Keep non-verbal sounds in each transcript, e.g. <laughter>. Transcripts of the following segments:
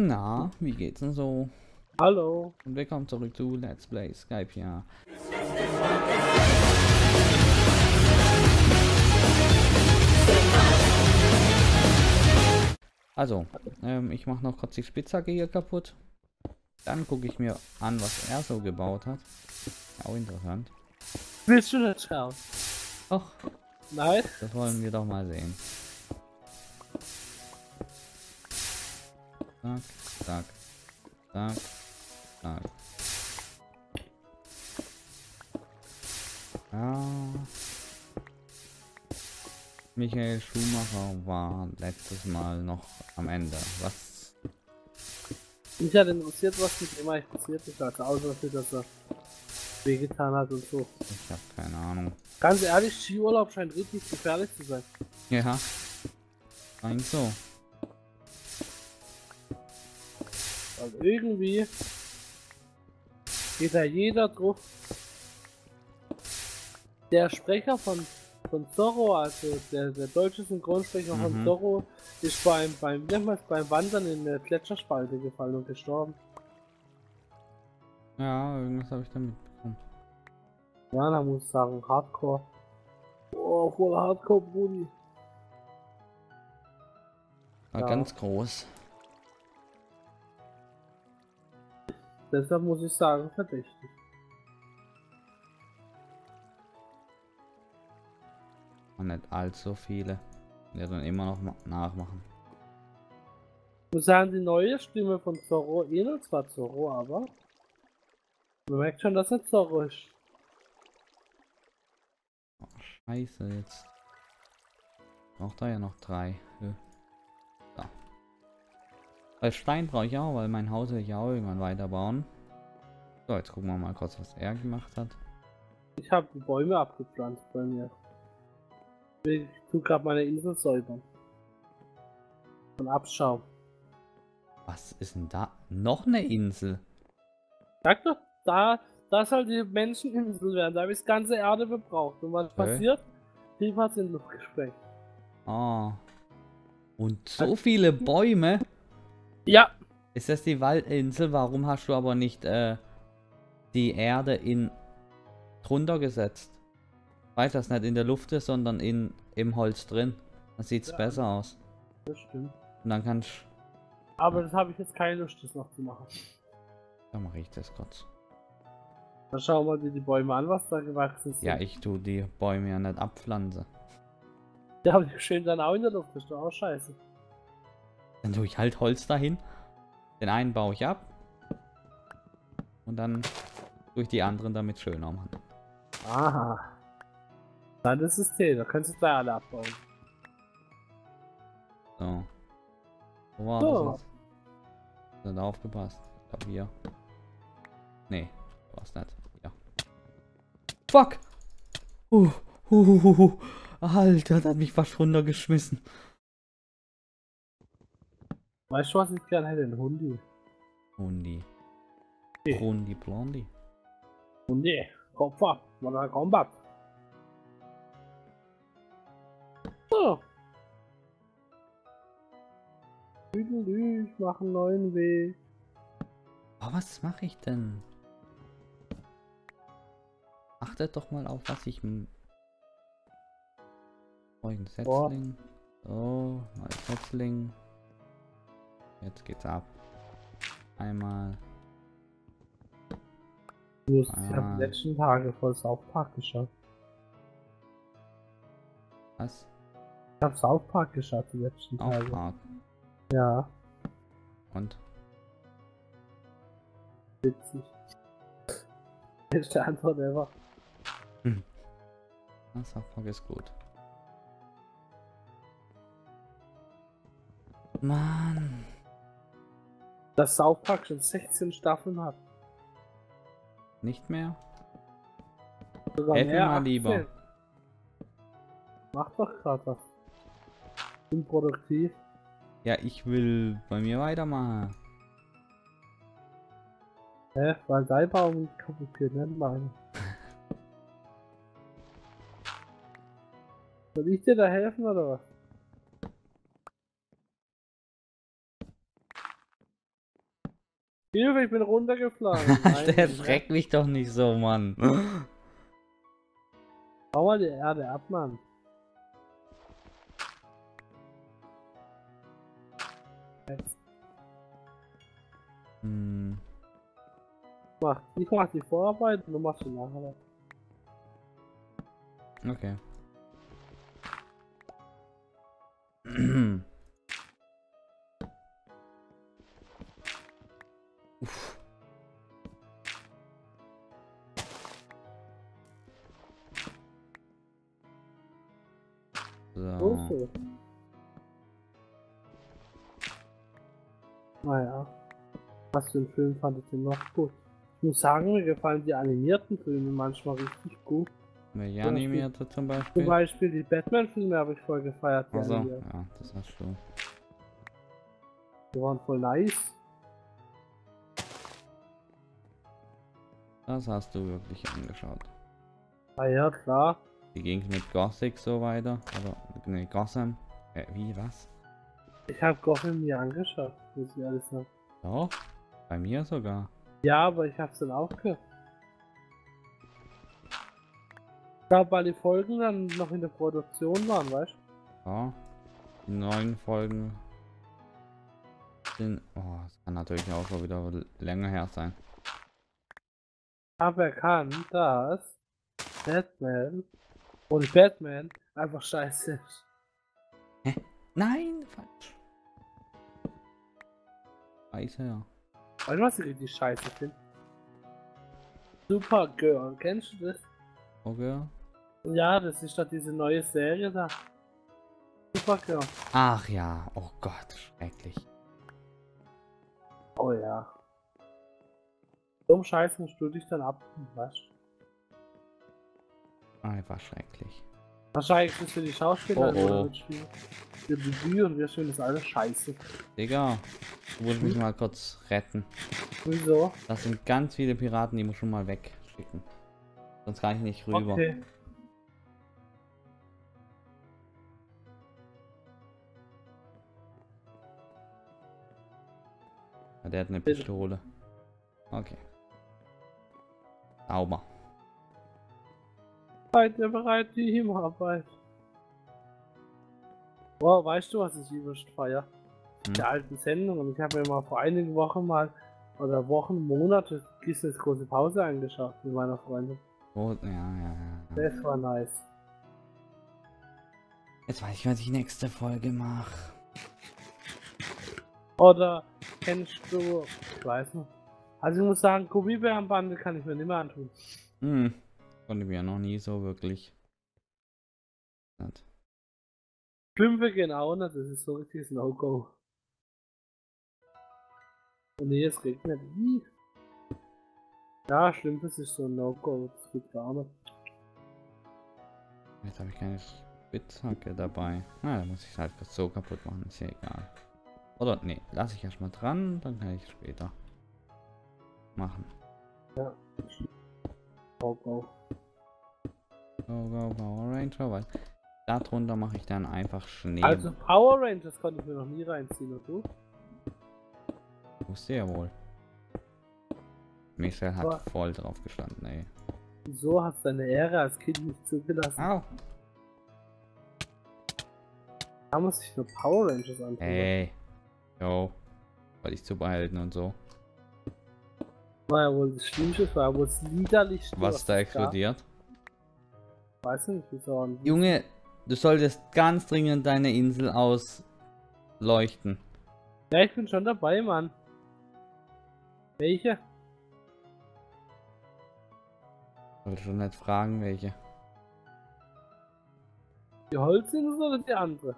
Na, wie geht's denn so? Hallo. Und willkommen zurück zu Let's Play Skype ja. Also, ähm, ich mache noch kurz die Spitzhacke hier kaputt. Dann gucke ich mir an, was er so gebaut hat. Auch interessant. Willst du nicht schauen? Och, Nein? das wollen wir doch mal sehen. Zack, zack, zack, zack. Ja. Michael Schumacher war letztes Mal noch am Ende. Was? Mich hat interessiert, was mit ihm eigentlich passiert ist, also außer dafür, dass er wehgetan hat und so. Ich habe keine Ahnung. Ganz ehrlich, Skiurlaub scheint richtig gefährlich zu sein. Ja. Eigentlich so. Weil irgendwie geht da jeder drauf. Der Sprecher von, von Zorro, also der, der deutsche Synchronsprecher von Mhm. Zorro, ist beim, beim, man's, beim Wandern in eine Gletscherspalte gefallen und gestorben. Ja, irgendwas habe ich da mitbekommen. Ja, da muss ich sagen, Hardcore. Oh, voll Hardcore, Brudi. War Ja. ganz groß. Deshalb muss ich sagen, verdächtig. Und nicht allzu viele. Die dann immer noch ma- nachmachen. Ich muss sagen, die neue Stimme von Zorro ähnelt zwar Zorro, aber man merkt schon, dass er Zorro ist. Oh, scheiße, jetzt. Braucht da ja noch drei. Weil Stein brauche ich auch, weil mein Haus will ich auch irgendwann weiterbauen. So, jetzt gucken wir mal kurz, was er gemacht hat. Ich habe Bäume abgepflanzt bei mir. Ich tue gerade meine Insel säubern. Und Abschaum. Was ist denn da? Noch eine Insel? Sag doch, da, da soll die Menscheninsel werden. Da habe ich das ganze Erde verbraucht. Und was Okay. passiert? Die hat in die Luft gesprengt. Ah. Und so viele Bäume? Ja, Ist das die Waldinsel? Warum hast du aber nicht äh, die Erde in drunter gesetzt? Weiß das nicht in der Luft ist, sondern in im Holz drin. Dann sieht's Ja. besser aus. das stimmt. Und dann kannst Aber das habe ich jetzt keine Lust, das noch zu machen. da mache ich das kurz. Dann schauen wir dir die Bäume an, was da gewachsen ist. Ja, ich tu die Bäume ja nicht abpflanzen. Ja, aber die stehen dann auch in der Luft, das ist doch auch scheiße. Dann tue ich halt Holz dahin. Den einen baue ich ab. Und dann tue ich die anderen damit schöner machen. Aha. Dann ist es System, da kannst du gleich alle abbauen. So. Wo war So. das? Hat aufgepasst. Ich glaube hier. Nee, war's nicht. Ja. Fuck! Uh, uh, uh, uh. Alter, das hat mich fast runtergeschmissen. Weißt du, was ich gerne hätte? Ein Hundi. Hundi. Okay. Hundi Blondi. Hundi. Kopf ab. Mortal Kombat. So. Ich mache einen neuen Weg. Aber was mache ich denn? Achtet doch mal auf, was ich... Oh, ein. Setzling. So, mal Setzling. Jetzt geht's ab. Einmal. Ich Ah. habe die letzten Tage voll South Park geschaut. Was? Ich habe South Park geschaut die letzten Auch Tage. Park. Ja, Und? witzig. <laughs> Beste Antwort ever. Das Park ist gut. Mann. Dass South Park schon 16 Staffeln hat. Nicht mehr? Sogar Helf mir mal lieber. 18. Mach doch gerade was. Unproduktiv. Ja, ich will bei mir weitermachen. Hä? Weil dein Baum kaputt geht, nicht meine. <laughs> Soll ich dir da helfen oder was? Hilfe, ich bin runtergeflogen. <laughs> Der schreckt mich doch nicht so, Mann. <laughs> Hau mal die Erde ab, Mann. Jetzt Hm. mach, ich mach die Vorarbeit und du machst die Nacharbeit. Okay. <clears throat> So, so. Naja. Was für ein Film fand ich denn noch gut? Ich muss sagen, mir gefallen die animierten Filme manchmal richtig gut. Welche animierte zum Zum Beispiel? Beispiel die Batman-Filme habe ich voll gefeiert. Also, ja, das hast du. die waren voll nice. Das hast du wirklich angeschaut. Ah ja, klar. Wie ging's mit Gothic so weiter? Oder, ne, Gotham? Äh, wie, was? Ich habe Gotham nie angeschaut, muss ich ehrlich sagen. Doch, bei mir sogar. Ja, aber ich hab's dann auch gehört. Ich glaube, weil die Folgen dann noch in der Produktion waren, weißt du? Ja, die neuen Folgen sind... Oh, das kann natürlich auch schon wieder länger her sein. habe erkannt, dass Batman und Batman einfach scheiße ist. Nein, falsch. Scheiße, ja. Weißt du, was ich richtig scheiße finde? Supergirl, kennst du das? Okay. Ja, das ist doch diese neue Serie da. Supergirl. Ach ja, oh Gott, schrecklich. Oh ja. So Scheiß musst du dich dann ab, weißt? Einfach schrecklich. Wahrscheinlich ist das für die Schauspieler Oh, oh. Debüt und wir schön das alles scheiße. Digga, du musst mich mal kurz retten. Wieso? Das sind ganz viele Piraten, die muss schon mal wegschicken. Sonst kann ich nicht rüber. Okay. Ja, der hat eine. Pistole. Okay. Sauber. Seid ihr bereit, die Teamarbeit? Boah, weißt du, was ich übelst feier? Hm. Die alten Sendungen. Ich habe mir mal vor einigen Wochen mal, oder Wochen, Monate, Gisles große Pause angeschaut mit meiner Freundin. Oh, ja, ja, ja. ja. Das war nice. Jetzt weiß ich, was ich nächste Folge mache. Oder kennst du, ich weiß nicht. Also ich muss sagen, Gummibärenbande kann ich mir nicht mehr antun. Hm. Konnte mir noch nie so wirklich. Auch nicht, das ist so richtig No-Go. Und nee, es regnet. Ih. Ja, Schlümpfe ist so ein No-Go, das geht gar nicht. Jetzt habe ich keine Spitzhacke dabei. Na, da muss ich es halt so kaputt machen, ist ja egal. Oder, nee, lasse ich erstmal dran, dann kann ich es später machen. No-Go. Go, go, Power Ranger, weil darunter mache ich dann einfach Schnee. Also Power Rangers konnte ich mir noch nie reinziehen, und du? Wusste ja wohl. Michel hat Aber- voll drauf gestanden, ey. Wieso hast du deine Ehre als Kind nicht zugelassen? Au! Da muss ich nur Power Rangers antun. Ey. Jo. Weil ich zu behalten und so. War ja wohl das Schlimmste, war ja wohl das Liederlichste. Was da es explodiert? Weiß nicht, wieso. ein- Junge, du solltest ganz dringend deine Insel ausleuchten. Ja, ich bin schon dabei, Mann. Welche? Wollte schon nicht fragen, welche. Die Holzinsel oder die andere?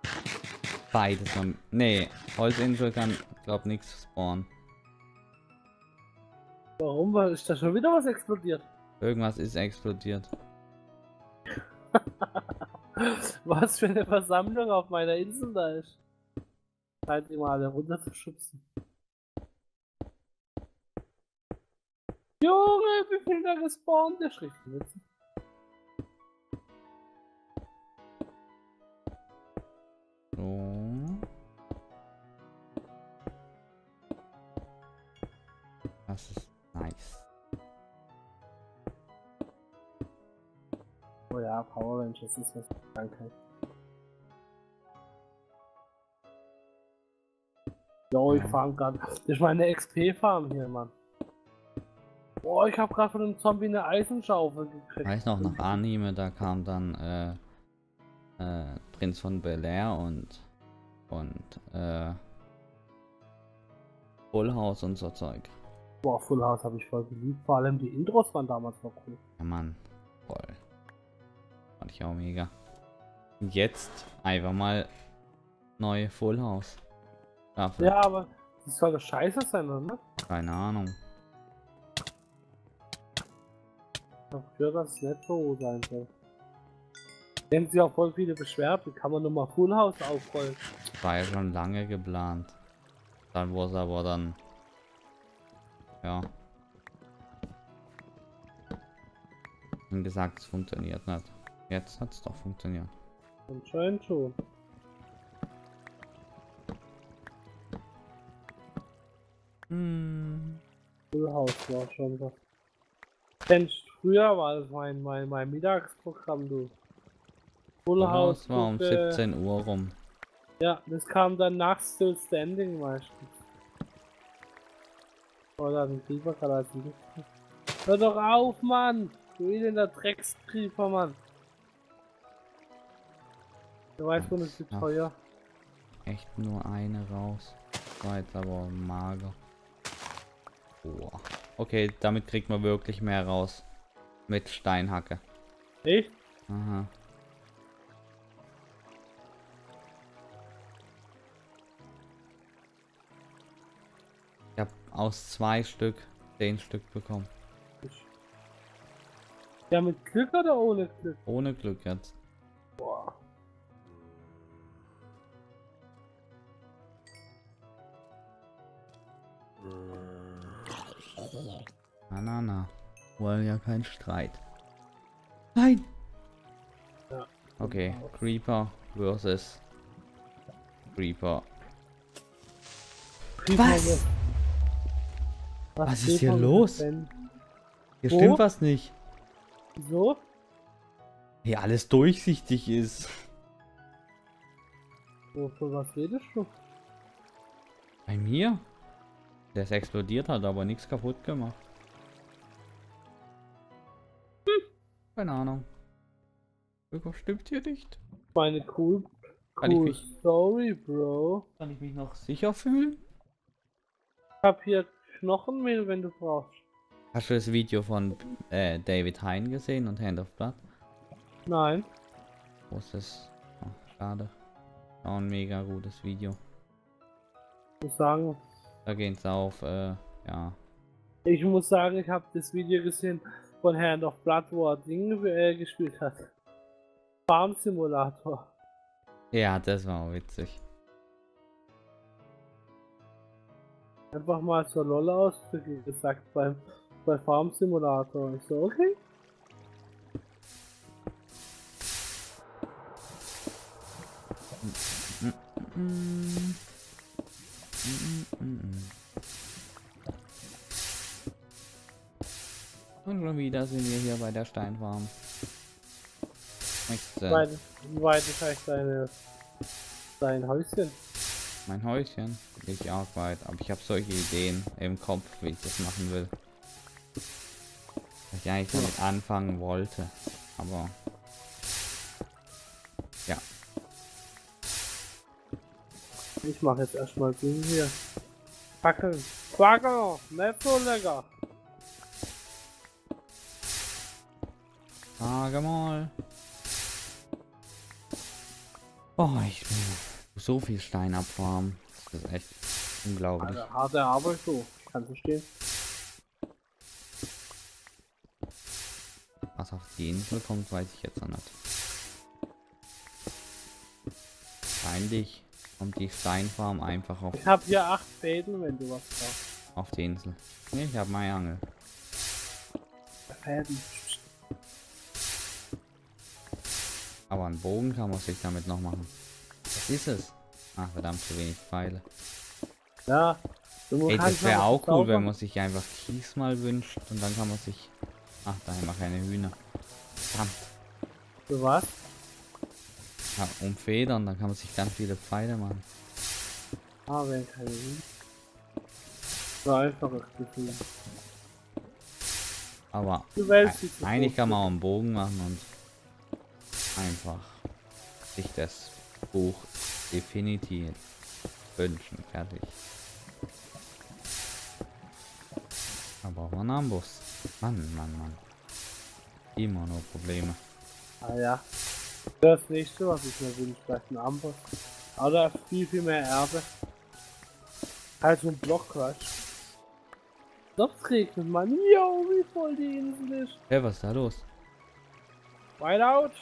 Beides am. Nee, Holzinsel kann, glaub nichts spawnen. Warum? Weil ist da schon wieder was explodiert? Irgendwas ist explodiert. <laughs> Was für eine Versammlung auf meiner Insel da ist. Die mal alle runterzuschubsen. Junge, wie viel da gespawnt? Der schrift witzig. So. Oh ja, Power Rangers ist was. Danke. Jo, ich farm grad. Ist meine XP-Farm hier, Mann. Boah, ich hab grad von dem Zombie eine Eisenschaufel gekriegt. Weiß noch, nach Anime, da kam dann äh, äh, Prinz von Bel Air und und äh, Full House und so Zeug. Boah, Full House habe ich voll geliebt. Vor allem die Intros waren damals noch cool. Ja Mann, voll. Fand ich auch mega. Und jetzt einfach mal neue Full House. Dafür. Ja, aber das soll doch scheiße sein, oder? Keine Ahnung. Ich hab gehört, dass es nicht so sein soll. Denken sich auch voll viele beschwert, wie kann man nur mal Full House aufrollen? War ja schon lange geplant. Dann wurde es aber dann. Ja. Und gesagt, es funktioniert nicht. Jetzt hat es doch funktioniert. Anscheinend schon. Hm. Full House war schon was. Kennst du, früher war das mein, mein, mein Mittagsprogramm, du. Full House Das war um guckte- 17 Uhr rum. Ja, das kam dann nach Still Standing meistens. Oder ein Creeper gerade als. Hör doch auf, Mann! Du in der Dreckscreeper, Mann! Wo das ist Ja. teuer. Echt nur eine raus. War jetzt aber mager. Boah. Okay, damit kriegt man wirklich mehr raus. Mit Steinhacke. Echt? Aha. Ich habe aus zwei Stück zehn Stück bekommen. Ja, mit Glück oder ohne Glück? Ohne Glück jetzt. Boah. Na na na. Wollen ja kein Streit. Nein! Ja. Okay, Creeper versus Creeper. Creeper Was? Was ist hier los? denn? Hier Wo? stimmt was nicht. So? Hier alles durchsichtig ist. Wovon was redest du? Bei mir? Der ist explodiert hat, aber nichts kaputt gemacht. Keine Ahnung. Irgendwas stimmt hier nicht. Meine cool, Kann ich cool mich- Story, Bro. Kann ich mich noch sicher fühlen? Ich hab hier Knochenmehl, wenn du brauchst. Hast du das Video von äh, David Hein gesehen und Hand of Blood? Nein. Wo ist das? Oh, schade. Auch ein mega gutes Video. Ich muss sagen, Da geht's auf, äh, ja. ich muss sagen, ich habe das Video gesehen von Hand of Blood, wo er Ding äh, gespielt hat. Farm Simulator. Ja, das war auch witzig. Einfach mal so lol Ausdrücke gesagt beim bei Farm Simulator. Ich so, okay. Wieder sind wir hier bei der Steinfarm. Weit, wie weit ist eigentlich deine, dein Häuschen? Mein Häuschen. Nicht arg weit, aber ich habe solche Ideen im Kopf, wie ich das machen will. Was ich eigentlich damit anfangen wollte. Aber. Ja. Ich mache jetzt erstmal Ding hier. Fackeln. Fackeln! Nicht so lecker! Sage mal. Oh, ich will so viel Stein abfarmen. Das ist echt unglaublich. Harte, harte Arbeit so. Kannst du stehen? Was auf die Insel kommt, weiß ich jetzt noch nicht. Wahrscheinlich kommt die Steinfarm einfach auf, Ich habe hier acht Fäden, wenn du was brauchst. auf die Insel. Nee, ich habe meine Angel. Fäden. Einen Bogen kann man sich damit noch machen. Was ist es? Ach, verdammt, zu wenig Pfeile. Ja, Du Ey, das wäre auch cool, wenn man sich einfach Kies mal wünscht und dann kann man sich... Ach, da haben wir keine Hühner. Verdammt. Für was? Ja, um Federn, dann kann man sich ganz viele Pfeile machen. Ah, wenn keine Hühner. So einfaches Gefühl. Aber eigentlich kann man auch einen Bogen machen und einfach sich das Buch definitiv wünschen. Fertig. Da braucht man einen Amboss. Mann, Mann, Mann. Immer nur Probleme. Ah ja. Das nächste, was ich mir wünsche, vielleicht ein Amboss. Aber da ist viel, viel mehr Erbe. Halt so ein Blockcrush. Doch, es regnet, Mann. Yo, wie voll die Insel ist. Hey, was ist da los? Wide out!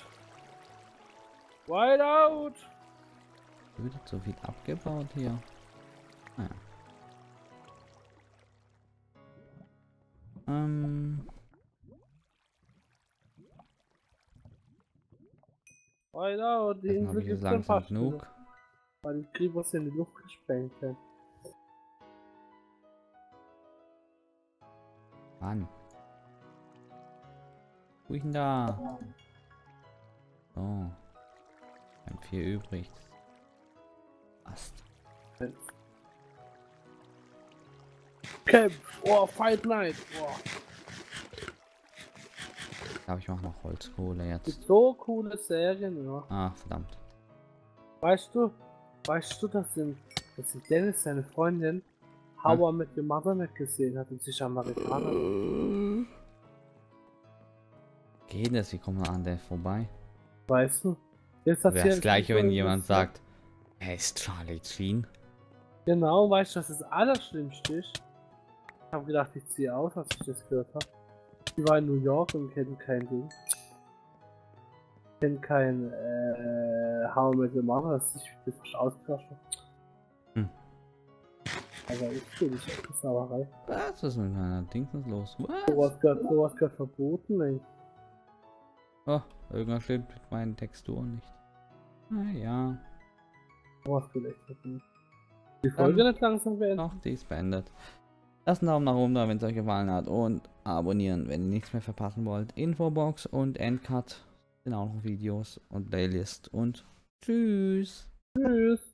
Wide out! Wird so viel abgebaut hier? Naja. Ähm, Wide out! Die Insel gibt schon langsam fast genug. Weil die Kriegers in die Luft gesprengt. Mann. Wo ich denn da? So. Wir vier übrig. Passt. Camp! Oh, Fight Night! Oh, Ich glaube, ich mache noch Holzkohle jetzt. so coole Serien, ja. Ah, verdammt. Weißt du, weißt du, dass, in, dass in Dennis seine Freundin Met Your Mother nicht gesehen hat und sich Amerikaner. Geht das? Wie kommt man an der vorbei? Weißt du? Jetzt hat Wäre das gleiche, wenn jemand sagt, er ist Charlie Sheen. Genau, weißt du, was das Allerschlimmste ist? Ich habe gedacht, ich ziehe aus, als ich das gehört habe. Die war in New York und kennt kein Ding. Kennt kein äh, How I Met Your Mother, das ich bin fast ausgerascht. Hm. Aber ich bin nicht auf die Sauerei. Was ist mit meiner Dingsens los? Was? Sowas gehört, sowas gehört verboten, ey. Oh, irgendwas stimmt mit meinen Texturen nicht. Naja, gehört echt verboten. Die Folge nicht langsam beenden. noch die ist beendet. Lasst einen Daumen nach oben da, wenn es euch gefallen hat und abonnieren, wenn ihr nichts mehr verpassen wollt. Infobox und Endcut sind auch noch Videos und Playlist und tschüss. Tschüss.